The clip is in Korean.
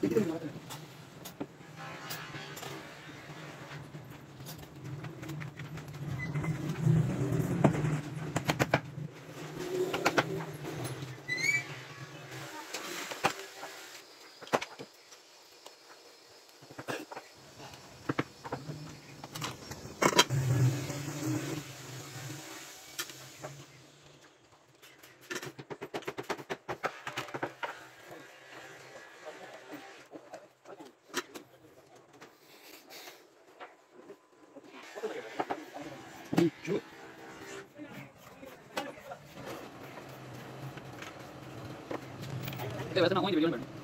이렇게 되면 나한테 mucho. Te vas a hacer una buena